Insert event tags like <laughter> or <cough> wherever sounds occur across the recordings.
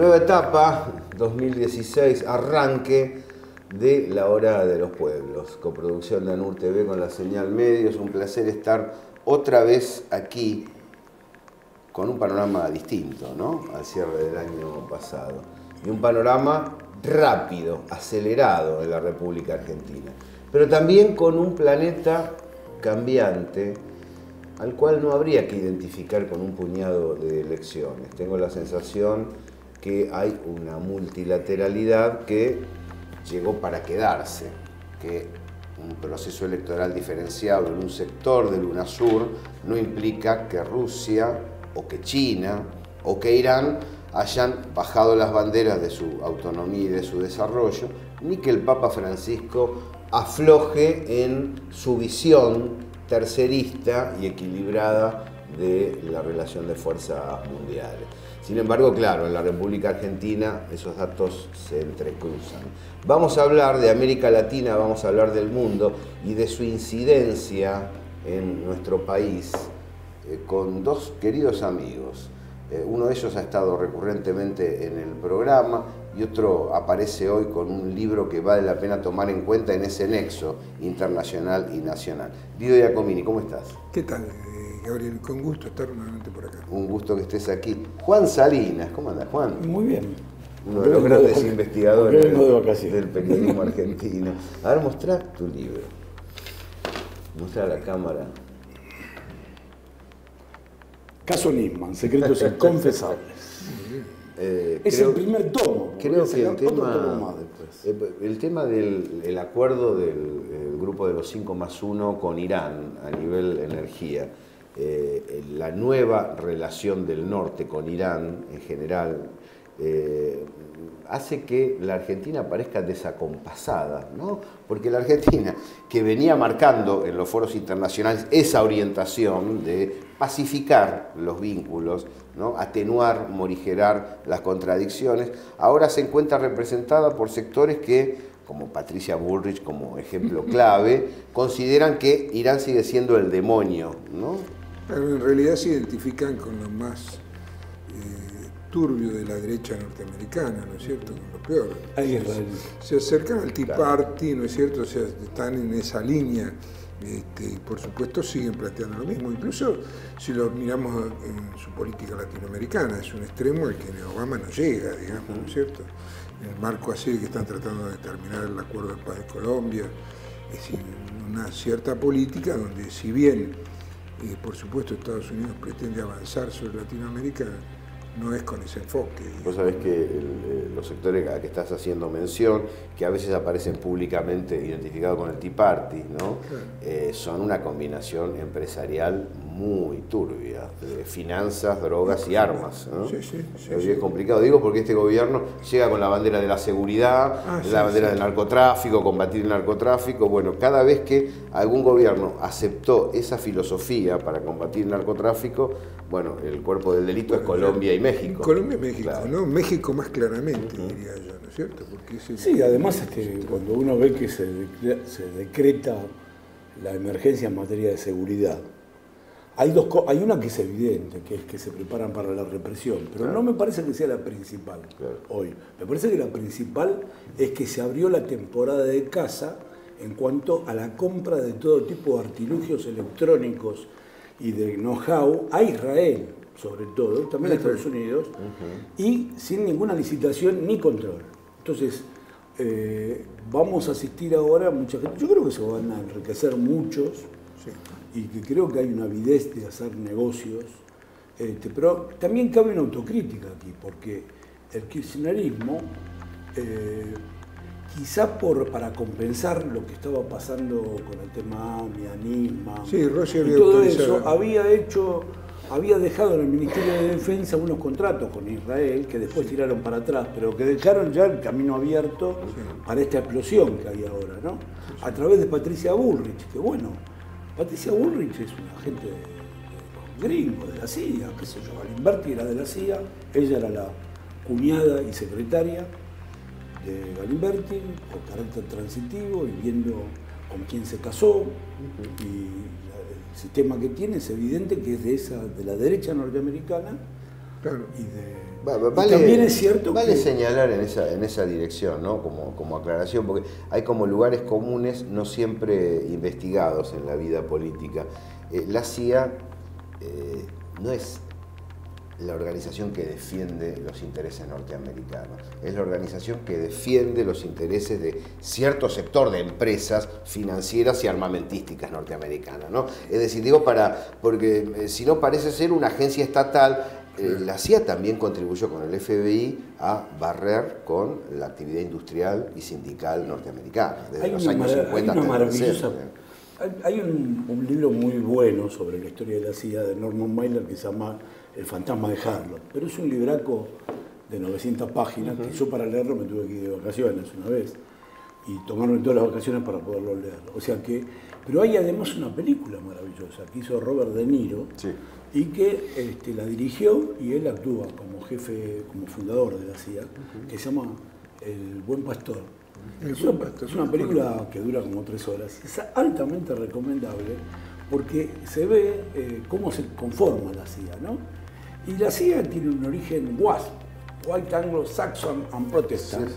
Nueva etapa, 2016, arranque de La Hora de los Pueblos, coproducción de ANUR TV con la señal medios. Un placer estar otra vez aquí con un panorama distinto ¿no? al cierre del año pasado. Y un panorama rápido, acelerado en la República Argentina. Pero también con un planeta cambiante al cual no habría que identificar con un puñado de elecciones. Tengo la sensación que hay una multilateralidad que llegó para quedarse, que un proceso electoral diferenciado en un sector del UNASUR no implica que Rusia o que China o que Irán hayan bajado las banderas de su autonomía y de su desarrollo, ni que el Papa Francisco afloje en su visión tercerista y equilibrada de la relación de fuerzas mundiales. Sin embargo, claro, en la República Argentina esos datos se entrecruzan. Vamos a hablar de América Latina, vamos a hablar del mundo y de su incidencia en nuestro país eh, con dos queridos amigos. Eh, uno de ellos ha estado recurrentemente en el programa y otro aparece hoy con un libro que vale la pena tomar en cuenta en ese nexo internacional y nacional. Dido Giacomini, ¿cómo estás? ¿Qué tal? Gabriel, con gusto estar nuevamente por acá. Un gusto que estés aquí. Juan Salinas, ¿cómo andas, Juan? Muy bien. Uno de los grandes investigadores del periodismo argentino. A ver, mostrá tu libro. Mostrá a la cámara. Caso Nisman, secretos <laughs> inconfesables. Eh, es el primer tomo. Creo que el tema, eh, el tema del acuerdo del grupo de los 5 más 1 con Irán a nivel energía eh, la nueva relación del norte con Irán en general eh, hace que la Argentina parezca desacompasada, ¿no? porque la Argentina, que venía marcando en los foros internacionales esa orientación de pacificar los vínculos, ¿no? atenuar, morigerar las contradicciones, ahora se encuentra representada por sectores que como Patricia Bullrich como ejemplo <laughs> clave, consideran que Irán sigue siendo el demonio, ¿no? En realidad se identifican con lo más eh, turbio de la derecha norteamericana, ¿no es cierto? Con lo peor. Se, acercan al Tea Party, ¿no es cierto? O sea, están en esa línea. Este, y por supuesto siguen planteando lo mismo. Incluso si lo miramos en su política latinoamericana, es un extremo al que Obama no llega, digamos, ¿no es cierto? En el marco así que están tratando de terminar el acuerdo de paz de Colombia, es decir, una cierta política donde si bien y por supuesto Estados Unidos pretende avanzar sobre Latinoamérica, no es con ese enfoque. Vos sabés que eh, los sectores a que estás haciendo mención, que a veces aparecen públicamente identificados con el Tea Party, ¿no? Eh, son una combinación empresarial muy turbia, de finanzas, drogas y armas. Sí, sí, sí, es complicado, digo, porque este gobierno llega con la bandera de la seguridad, ah, la bandera del narcotráfico, combatir el narcotráfico. Bueno, cada vez que algún gobierno aceptó esa filosofía para combatir el narcotráfico, bueno, el cuerpo del delito es Colombia y México. Colombia y México, ¿no? México más claramente, diría yo, ¿no es cierto? Porque sí, además este, cuando uno ve que se, se decreta la emergencia en materia de seguridad, hay, dos, hay una que es evidente, que es que se preparan para la represión, pero no me parece que sea la principal hoy. Me parece que la principal es que se abrió la temporada de caza en cuanto a la compra de todo tipo de artilugios electrónicos y de know-how a Israel, sobre todo, también a Estados Unidos, y sin ninguna licitación ni control. Entonces, eh, vamos a asistir ahora a mucha gente. Yo creo que se van a enriquecer muchos y que creo que hay una avidez de hacer negocios, este, pero también cabe una autocrítica aquí, porque el kirchnerismo, eh, quizá por, para compensar lo que estaba pasando con el tema AMIA, sí, y todo eso, había hecho, había dejado en el Ministerio de Defensa unos contratos con Israel que después tiraron para atrás, pero que dejaron ya el camino abierto para esta explosión que hay ahora, ¿no? A través de Patricia Bullrich, que bueno, Patricia Bullrich es una agente gringo de la CIA, qué sé yo, Galimberti era de la CIA, ella era la cuñada y secretaria de Galimberti, con carácter transitivo y viendo con quién se casó. Y el sistema que tiene es evidente que es de esa, de la derecha norteamericana, vale, también es cierto vale señalar en esa, en esa dirección, ¿no? Como, como aclaración, porque hay como lugares comunes no siempre investigados en la vida política. Eh, la CIA eh, no es la organización que defiende los intereses norteamericanos, es la organización que defiende los intereses de cierto sector de empresas financieras y armamentísticas norteamericanas. ¿no? Es decir, digo para, porque eh, si no parece ser una agencia estatal, eh, la CIA también contribuyó con el FBI a barrer con la actividad industrial y sindical norteamericana, desde hay los años 50 hay, hay un, un, libro muy bueno sobre la historia de la CIA de Norman Mailer que se llama el fantasma de Harlow. Pero es un libraco de 900 páginas que yo para leerlo me tuve que ir de vacaciones una vez y tomarme todas las vacaciones para poderlo leer. O sea que, pero hay además una película maravillosa que hizo Robert De Niro y que este, la dirigió y él actúa como jefe, como fundador de la CIA, que se llama El Buen Pastor. es, una, película que dura como tres horas. Es altamente recomendable porque se ve eh, cómo se conforma la CIA, ¿no? Y la CIA tiene un origen WASP, White Anglo-Saxon and Protestant.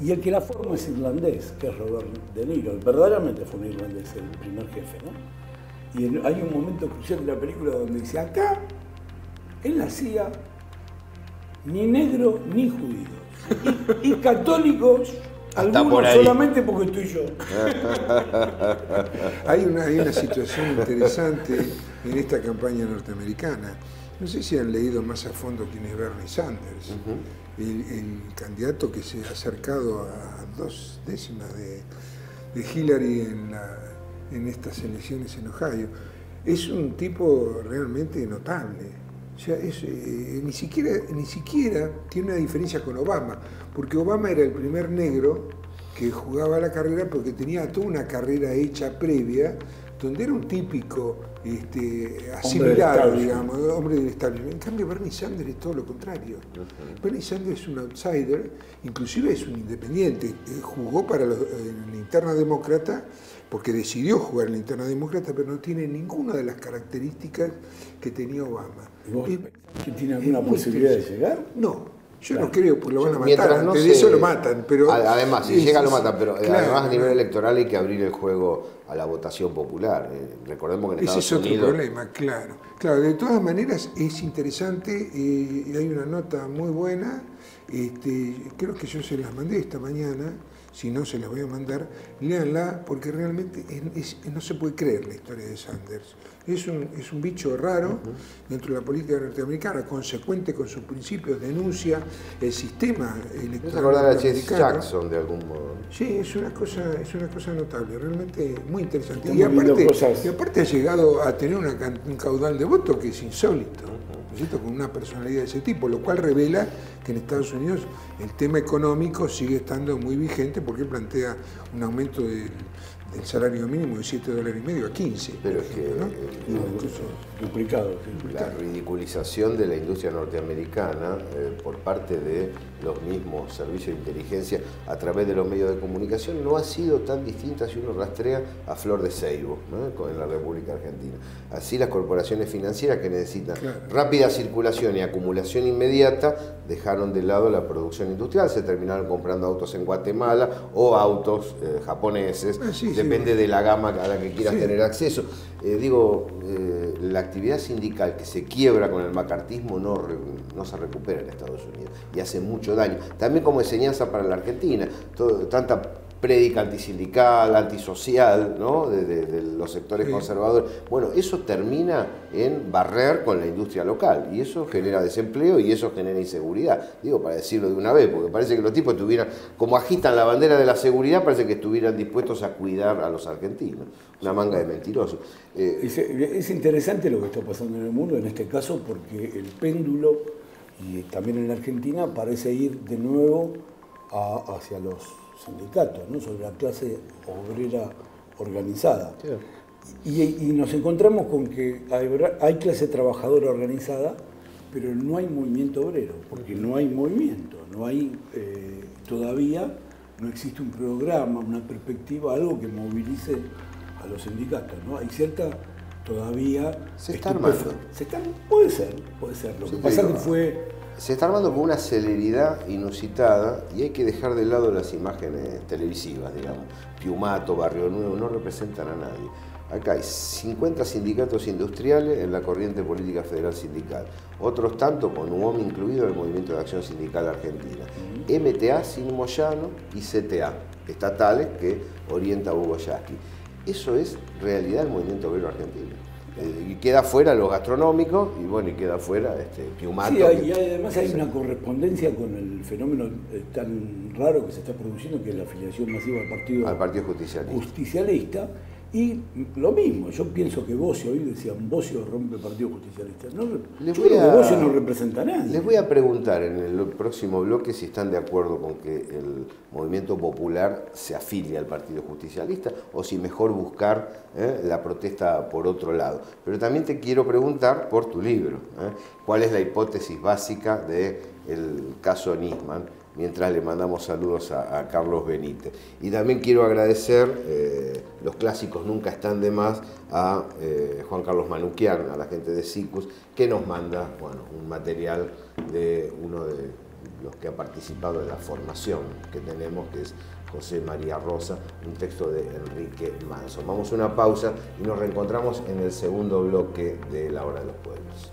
Y el que la forma es irlandés, que es Robert De Niro. Verdaderamente fue un irlandés el primer jefe, ¿no? Y hay un momento crucial de la película donde dice, acá, en la CIA, ni negro ni judíos. Y, católicos, algunos solamente porque estoy yo. <laughs> hay, una, hay una situación interesante en esta campaña norteamericana no sé si han leído más a fondo quién es Bernie Sanders, el, candidato que se ha acercado a dos décimas de, Hillary en, en, estas elecciones en Ohio. Es un tipo realmente notable. O sea, eh, ni, siquiera, ni siquiera tiene una diferencia con Obama, porque Obama era el primer negro que jugaba la carrera porque tenía toda una carrera hecha previa donde era un típico este, asimilado, digamos, hombre del establishment. En cambio, Bernie Sanders es todo lo contrario. Bernie Sanders es un outsider, inclusive es un independiente. Eh, jugó para la interna demócrata porque decidió jugar en la interna demócrata, pero no tiene ninguna de las características que tenía Obama. ¿Que tiene alguna posibilidad de llegar? No, yo no creo, porque lo van a matar. No de eso lo matan. Pero, además, si llega lo matan, pero además a nivel electoral hay que abrir el juego a la votación popular. Eh, recordemos que en Estados Ese es otro problema, claro. Claro, de todas maneras es interesante, y hay una nota muy buena, este, creo que yo se las mandé esta mañana, si no se las voy a mandar, léanla porque realmente no se puede creer la historia de Sanders. Es un, es un bicho raro dentro de la política norteamericana, consecuente con sus principios, denuncia el sistema electoral. ¿Es Jackson de algún modo? Sí, es una cosa, es una cosa notable, realmente muy interesante. Y aparte, y aparte, ha llegado a tener un caudal de voto que es insólito. Con una personalidad de ese tipo, lo cual revela que en Estados Unidos el tema económico sigue estando muy vigente porque plantea un aumento de el salario mínimo de 7 dólares y medio a 15. Pero es que ¿no? duplicado, La ridiculización de la industria norteamericana eh, por parte de los mismos servicios de inteligencia a través de los medios de comunicación no ha sido tan distinta si uno rastrea a Flor de Seibo en la República Argentina. Así las corporaciones financieras que necesitan rápida circulación y acumulación inmediata dejaron de lado la producción industrial, se terminaron comprando autos en Guatemala o autos eh, japoneses. Ah, depende de la gama a la que quieras tener acceso. Eh, digo, eh, la actividad sindical que se quiebra con el macartismo no, no se recupera en Estados Unidos y hace mucho daño. También como enseñanza para la Argentina, tanta prédica antisindical, antisocial, ¿no? de, los sectores conservadores. Bueno, eso termina en barrer con la industria local y eso genera desempleo y eso genera inseguridad. Digo, para decirlo de una vez, porque parece que los tipos estuvieran, como agitan la bandera de la seguridad, parece que estuvieran dispuestos a cuidar a los argentinos. Una manga de mentirosos. Eh, es, interesante lo que está pasando en el mundo en este caso porque el péndulo, y también en la Argentina, parece ir de nuevo hacia los sindicatos, ¿no? sobre la clase obrera organizada. Y, nos encontramos con que hay, clase trabajadora organizada, pero no hay movimiento obrero, porque no hay movimiento, no hay eh, todavía, no existe un programa, una perspectiva, algo que movilice a los sindicatos. ¿no? Hay cierta todavía... Se está armando. puede ser, puede ser. Lo que pasa que fue... Se está armando con una celeridad inusitada y hay que dejar de lado las imágenes televisivas, digamos. Piumato, Barrio Nuevo, no representan a nadie. Acá hay 50 sindicatos industriales en la corriente política federal sindical, otros tanto con UOM incluido en el Movimiento de Acción Sindical Argentina, MTA sin Moyano y CTA, estatales que orienta Hugo Yasky. Eso es realidad del movimiento obrero argentino. Eh, y queda fuera los gastronómicos y bueno, y queda fuera este, Piumato. Sí, y además hay una correspondencia con el fenómeno eh, tan raro que se está produciendo, que es la afiliación masiva al Partido, al partido justicialista. justicialista y lo mismo, yo pienso que Bocio, hoy decían, Bocio rompe el Partido Justicialista. No, yo creo que Bocio no representa a nadie. Les voy a preguntar en el próximo bloque si están de acuerdo con que el movimiento popular se afilie al Partido Justicialista o si mejor buscar eh, la protesta por otro lado. Pero también te quiero preguntar por tu libro, eh, cuál es la hipótesis básica del caso Nisman mientras le mandamos saludos a, Carlos Benítez. Y también quiero agradecer, eh, los clásicos nunca están de más, a eh, Juan Carlos Manuquian, a la gente de SICUS, que nos manda bueno, un material de uno de los que ha participado en la formación que tenemos, que es José María Rosa, un texto de Enrique Manso. Vamos a una pausa y nos reencontramos en el segundo bloque de La Hora de los Pueblos.